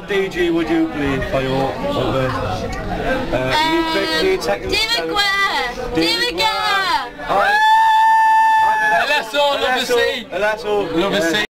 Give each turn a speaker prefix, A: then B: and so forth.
A: what DJ, would you please, for your over? Uh, new, technical
B: David
C: Let's love the sea.
A: Let's.
C: Love the sea.